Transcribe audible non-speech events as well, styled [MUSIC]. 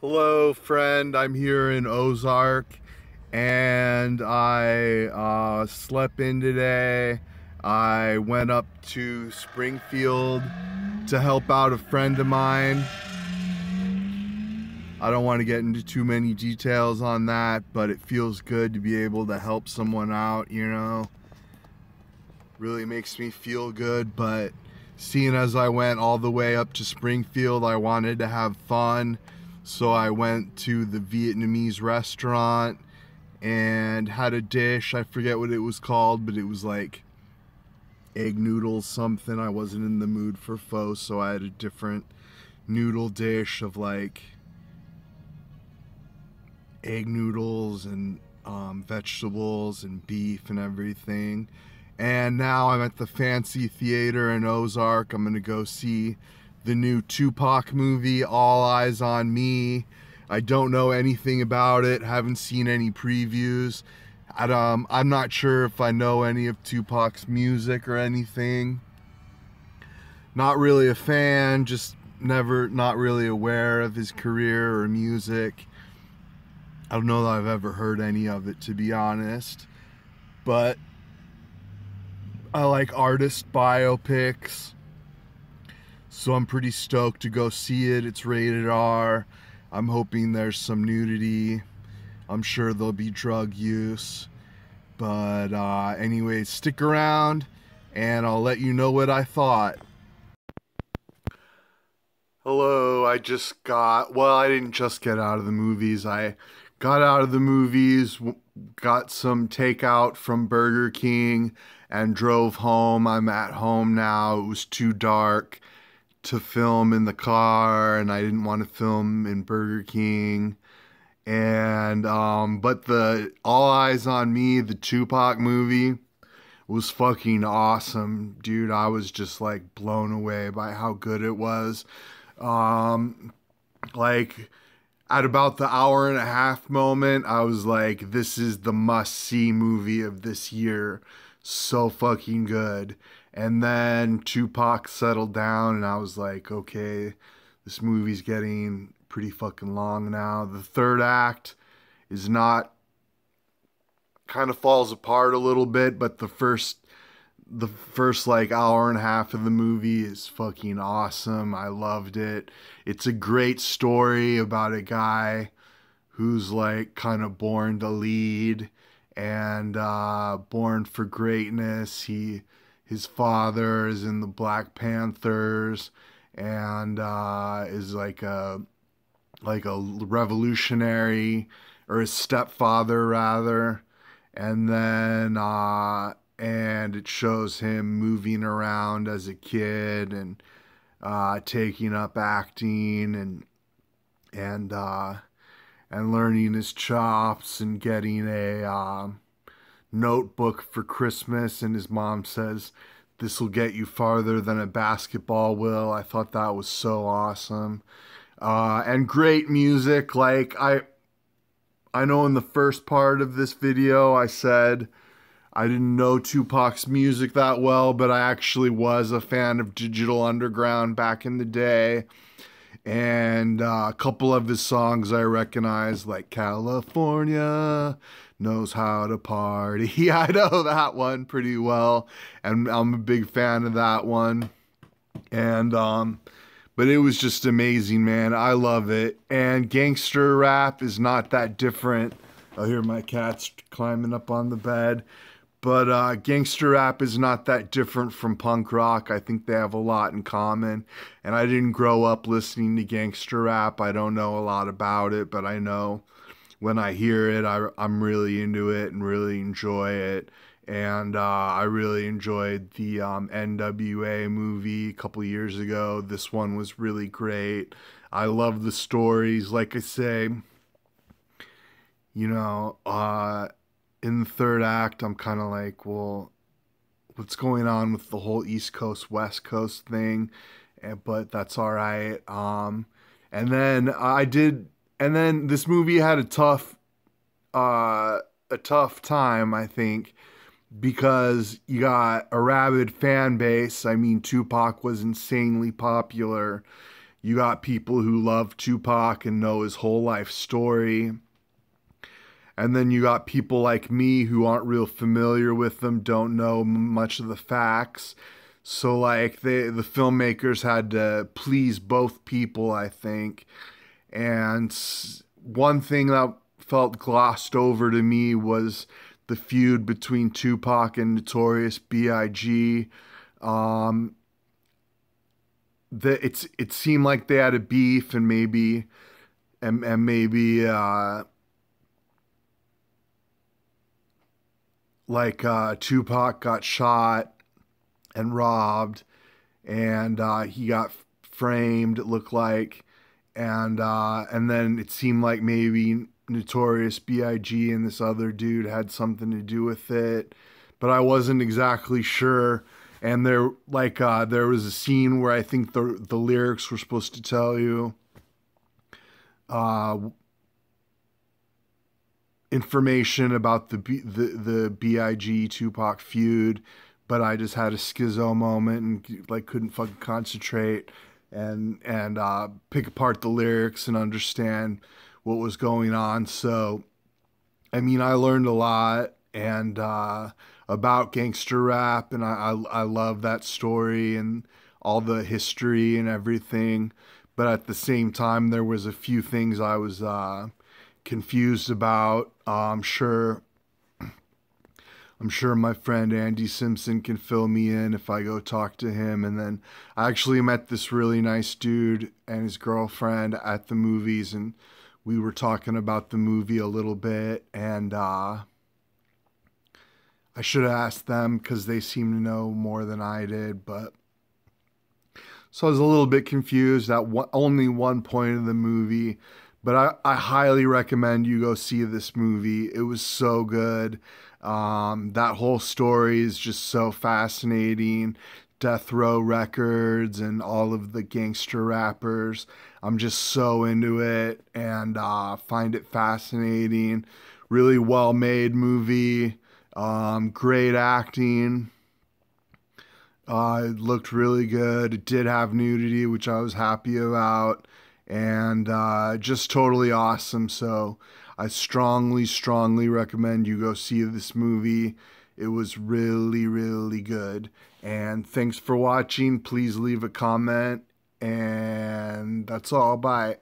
Hello, friend. I'm here in Ozark and I uh, slept in today. I went up to Springfield to help out a friend of mine. I don't want to get into too many details on that, but it feels good to be able to help someone out, you know. Really makes me feel good, but seeing as I went all the way up to Springfield, I wanted to have fun. So I went to the Vietnamese restaurant and had a dish. I forget what it was called, but it was like egg noodles something. I wasn't in the mood for pho, so I had a different noodle dish of like egg noodles and um, vegetables and beef and everything. And now I'm at the Fancy Theater in Ozark. I'm gonna go see the new Tupac movie, All Eyez on Me. I don't know anything about it, haven't seen any previews. I, um, I'm not sure if I know any of Tupac's music or anything. Not really a fan, just never, not really aware of his career or music. I don't know that I've ever heard any of it, to be honest. But I like artist biopics. So I'm pretty stoked to go see it. It's rated R. I'm hoping there's some nudity. I'm sure there'll be drug use. But uh, anyway, stick around and I'll let you know what I thought. Hello, I just got, well, I didn't just get out of the movies. I got out of the movies, got some takeout from Burger King, and drove home. I'm at home now. It was too dark to film in the car, and I didn't want to film in Burger King. And, um, but the All Eyez on Me, the Tupac movie, was fucking awesome, dude. I was just like blown away by how good it was. Um, like, at about the hour and a half moment, I was like, this is the must see movie of this year. So fucking good. And then Tupac settled down, and I was like, okay, this movie's getting pretty fucking long now. The third act is not kind of falls apart a little bit, but the first the first like hour and a half of the movie is fucking awesome. I loved it. It's a great story about a guy who's like kind of born to lead and uh, born for greatness. He his father is in the Black Panthers and uh, is like a like a revolutionary or his stepfather rather. And then uh, and it shows him moving around as a kid and uh, taking up acting and and uh, and learning his chops and getting a uh, notebook for Christmas and his mom says this will get you farther than a basketball will. I thought that was so awesome. Uh, and great music like I I know in the first part of this video I said I didn't know Tupac's music that well, but I actually was a fan of Digital Underground back in the day. And uh, a couple of his songs I recognize, like California Knows How to Party. [LAUGHS] I know that one pretty well. And I'm a big fan of that one. And, um, but it was just amazing, man. I love it. And gangster rap is not that different. I hear my cats climbing up on the bed. But uh, gangster rap is not that different from punk rock. I think they have a lot in common. And I didn't grow up listening to gangster rap. I don't know a lot about it, but I know when I hear it, I, I'm really into it and really enjoy it. And uh, I really enjoyed the um, NWA movie a couple years ago. This one was really great. I love the stories. Like I say, you know, uh, in the third act, I'm kind of like, well, what's going on with the whole East Coast West Coast thing? And, eh, but that's all right. Um, and then I did, and then this movie had a tough, uh, a tough time, I think, because you got a rabid fan base. I mean, Tupac was insanely popular, You got people who love Tupac and know his whole life story. And then you got people like me who aren't real familiar with them, don't know much of the facts. So like they the filmmakers had to please both people, I think. And one thing that felt glossed over to me was the feud between Tupac and Notorious B.I.G. Um, the, it's it seemed like they had a beef and maybe and, and maybe uh, like uh, Tupac got shot and robbed, and uh, he got framed. It looked like, and uh, and then it seemed like maybe Notorious B.I.G. and this other dude had something to do with it, but I wasn't exactly sure. And there, like, uh, there was a scene where I think the the lyrics were supposed to tell you. Uh, information about the B, the the Big Tupac feud, but I just had a schizo moment and like couldn't fucking concentrate and and uh, pick apart the lyrics and understand what was going on. So, I mean, I learned a lot and uh, about gangster rap, and I, I I love that story and all the history and everything. But at the same time, there was a few things I was uh, confused about. Uh, I'm sure I'm sure my friend Andy Simpson can fill me in if I go talk to him. And then I actually met this really nice dude and his girlfriend at the movies, and we were talking about the movie a little bit. And uh, I should have asked them because they seem to know more than I did, but. So I was a little bit confused at one, only one point of the movie, but I, I highly recommend you go see this movie. It was so good. Um, that whole story is just so fascinating. Death Row Records and all of the gangster rappers. I'm just so into it and uh, find it fascinating. Really well made movie. Um, great acting. Uh, it looked really good. It did have nudity, which I was happy about. And uh, just totally awesome. So I strongly, strongly recommend you go see this movie. It was really, really good. And thanks for watching. Please leave a comment. And that's all. Bye.